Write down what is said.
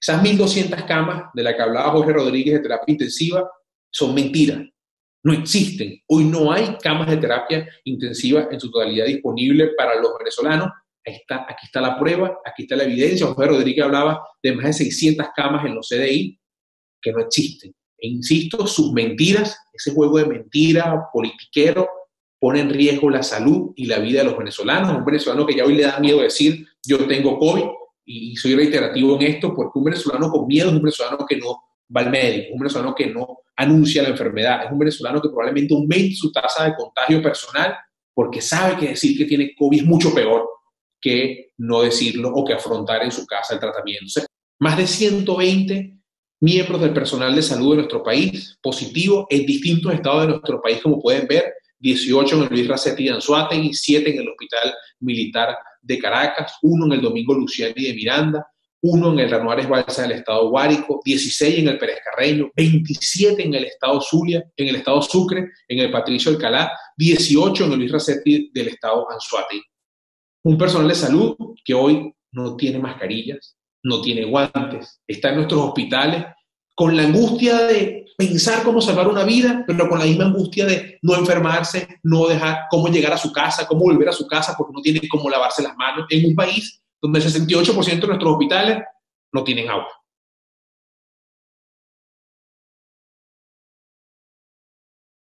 Esas 1.200 camas de las que hablaba Jorge Rodríguez de terapia intensiva son mentiras. No existen. Hoy no hay camas de terapia intensiva en su totalidad disponible para los venezolanos. aquí está la prueba, aquí está la evidencia. Jorge Rodríguez hablaba de más de 600 camas en los CDI que no existen. E insisto, sus mentiras, ese juego de mentira politiquero, pone en riesgo la salud y la vida de los venezolanos. Un venezolano que ya hoy le da miedo decir yo tengo COVID y soy reiterativo en esto porque un venezolano con miedo es un venezolano que no va al médico, un venezolano que no anuncia la enfermedad, es un venezolano que probablemente aumente su tasa de contagio personal porque sabe que decir que tiene COVID es mucho peor que no decirlo o que afrontar en su casa el tratamiento. más de 120 miembros del personal de salud de nuestro país positivo en distintos estados de nuestro país, como pueden ver, 18 en el Luis Racetti de Anzuategui, 7 en el Hospital Militar de Caracas, 1 en el Domingo Luciani de Miranda, 1 en el Ranuares Balsa del Estado Guárico, 16 en el Pérez Carreño, 27 en el Estado Zulia, en el Estado Sucre, en el Patricio Alcalá, 18 en el Luis Racetti del Estado Anzuategui. Un personal de salud que hoy no tiene mascarillas, no tiene guantes, está en nuestros hospitales con la angustia de pensar cómo salvar una vida, pero con la misma angustia de no enfermarse, no dejar cómo llegar a su casa, cómo volver a su casa porque no tiene cómo lavarse las manos, en un país donde el 68% de nuestros hospitales no tienen agua.